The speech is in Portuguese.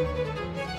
Música